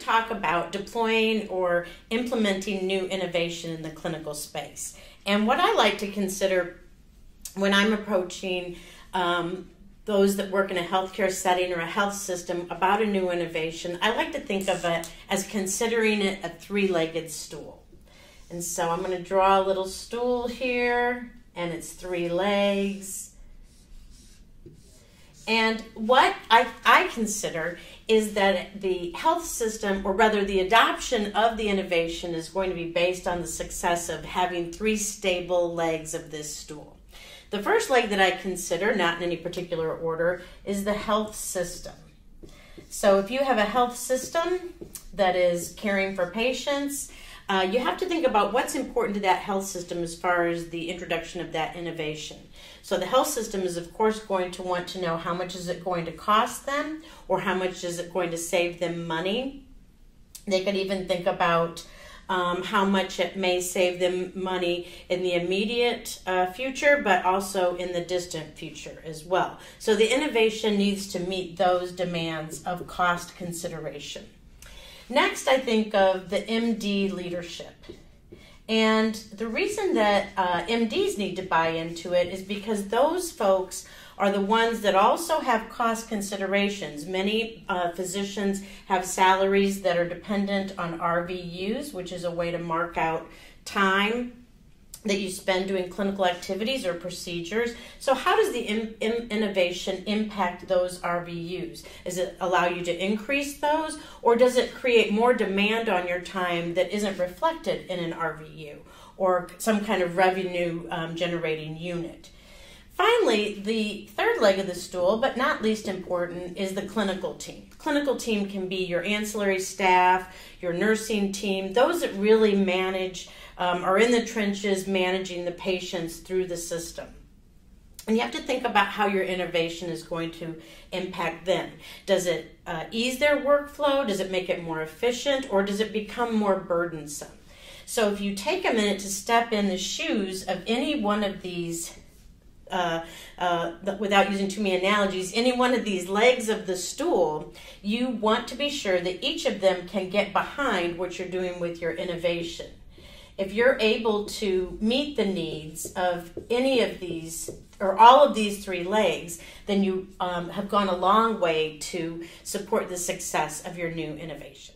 talk about deploying or implementing new innovation in the clinical space. And what I like to consider when I'm approaching um, those that work in a healthcare setting or a health system about a new innovation, I like to think of it as considering it a three legged stool. And so I'm going to draw a little stool here, and it's three legs. And what I, I consider is that the health system, or rather the adoption of the innovation, is going to be based on the success of having three stable legs of this stool. The first leg that I consider, not in any particular order, is the health system. So if you have a health system that is caring for patients, uh, you have to think about what's important to that health system as far as the introduction of that innovation. So the health system is of course going to want to know how much is it going to cost them or how much is it going to save them money. They could even think about um, how much it may save them money in the immediate uh, future, but also in the distant future as well. So the innovation needs to meet those demands of cost consideration. Next, I think of the MD leadership. And the reason that uh, MDs need to buy into it is because those folks are the ones that also have cost considerations. Many uh, physicians have salaries that are dependent on RVUs, which is a way to mark out time that you spend doing clinical activities or procedures. So, how does the in, in, innovation impact those RVUs? Does it allow you to increase those, or does it create more demand on your time that isn't reflected in an RVU or some kind of revenue um, generating unit? Finally, the third leg of the stool, but not least important, is the clinical team. Clinical team can be your ancillary staff, your nursing team, those that really manage um, are in the trenches managing the patients through the system. And you have to think about how your innovation is going to impact them. Does it uh, ease their workflow? Does it make it more efficient? Or does it become more burdensome? So, if you take a minute to step in the shoes of any one of these uh, uh, without using too many analogies, any one of these legs of the stool, you want to be sure that each of them can get behind what you're doing with your innovation. If you're able to meet the needs of any of these or all of these three legs, then you um, have gone a long way to support the success of your new innovation.